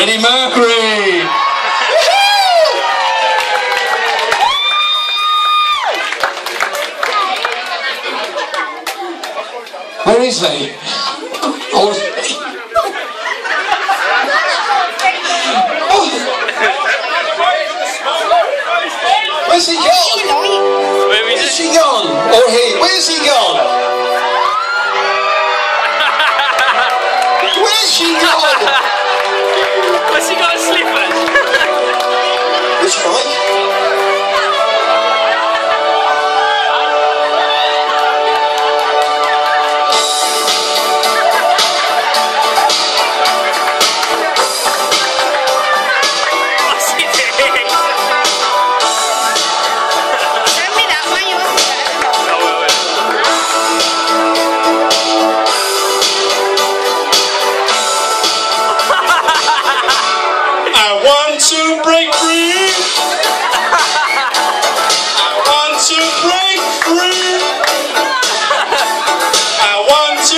Freddie Mercury! Oh, Where is he? Where's he gone? Oh, where's he gone? Or he? Where's he gone?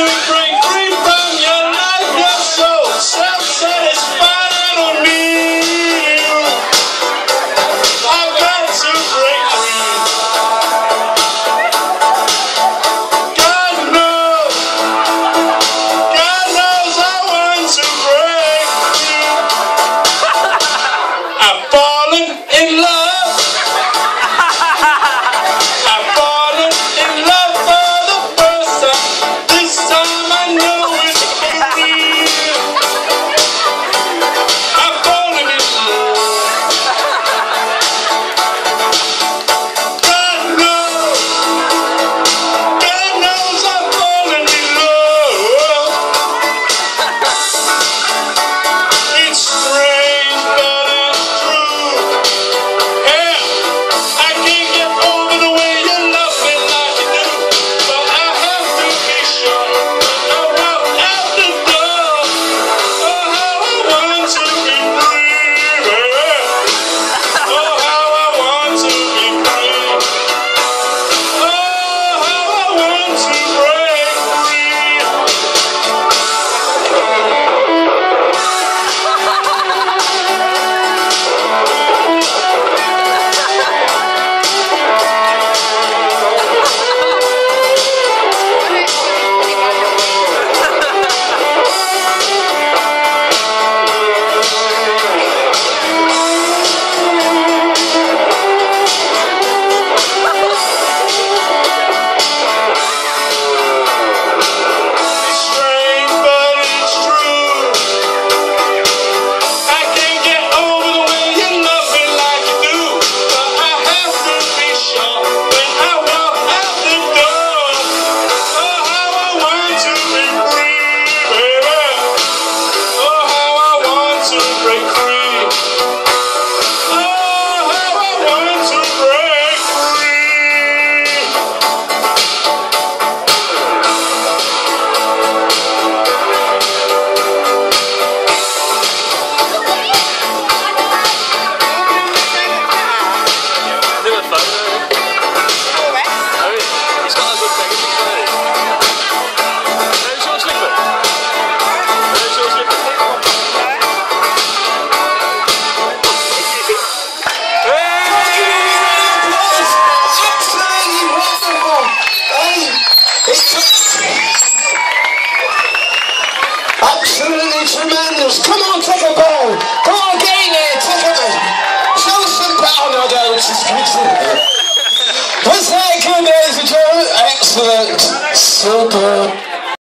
Andrew Mrs. Gibson. Please thank you, ladies and gentlemen. Excellent. Super.